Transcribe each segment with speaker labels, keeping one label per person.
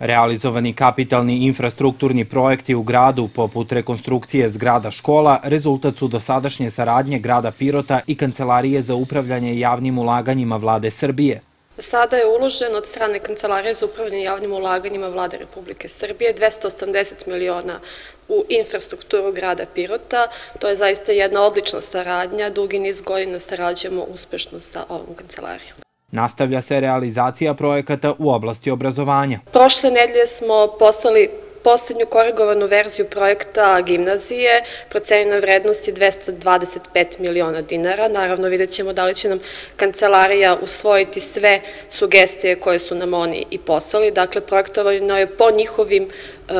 Speaker 1: Realizovani kapitalni infrastrukturni projekti u gradu, poput rekonstrukcije zgrada škola, rezultat su dosadašnje saradnje grada Pirota i Kancelarije za upravljanje javnim ulaganjima vlade Srbije.
Speaker 2: Sada je uloženo od strane Kancelarije za upravljanje javnim ulaganjima vlade Republike Srbije 280 miliona u infrastrukturu grada Pirota. To je zaista jedna odlična saradnja, dugi niz godina sarađujemo uspešno sa ovom kancelarijom.
Speaker 1: Nastavlja se realizacija projekata u oblasti obrazovanja.
Speaker 2: Prošle nedelje smo poslali poslednju korigovanu verziju projekta gimnazije, procenjena vrednost je 225 miliona dinara. Naravno, vidjet ćemo da li će nam kancelarija usvojiti sve sugestije koje su nam oni i poslali. Dakle, projektovano je po njihovim e,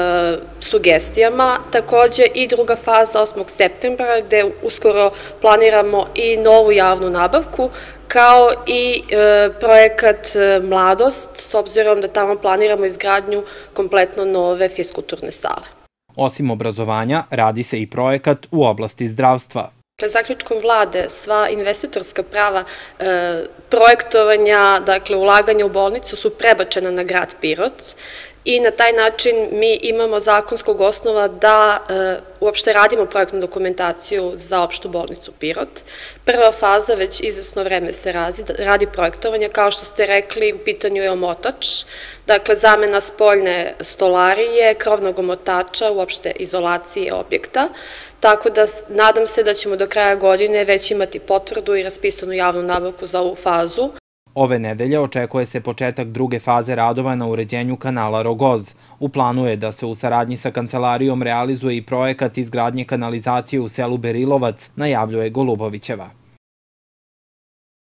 Speaker 2: sugestijama. Takođe i druga faza 8. septembra gde uskoro planiramo i novu javnu nabavku kao i e, projekat e, Mladost, s obzirom da tamo planiramo izgradnju kompletno nove fiskulturne sale.
Speaker 1: Osim obrazovanja, radi se i projekat u oblasti zdravstva.
Speaker 2: Dakle, zaključkom vlade sva investitorska prava e, projektovanja, dakle ulaganja u bolnicu su prebačena na grad Pirot i na taj način mi imamo zakonskog osnova da e, uopšte radimo projektnu dokumentaciju za opštu bolnicu Pirot. Prva faza već izvesno vreme se razi, radi projektovanja, kao što ste rekli, u pitanju je omotač, dakle zamena spoljne stolarije, krovnog omotača, uopšte izolacije objekta, tako da nadam se da ćemo do kraja godine već imati potvrdu i raspisanu javnu nabavku za ovu fazu.
Speaker 1: Ove nedelje očekuje se početak druge faze radova na uređenju kanala Rogoz. U planu je da se u saradnji sa kancelarijom realizuje i projekat izgradnje kanalizacije u selu Berilovac, najavljuje Golubovićeva.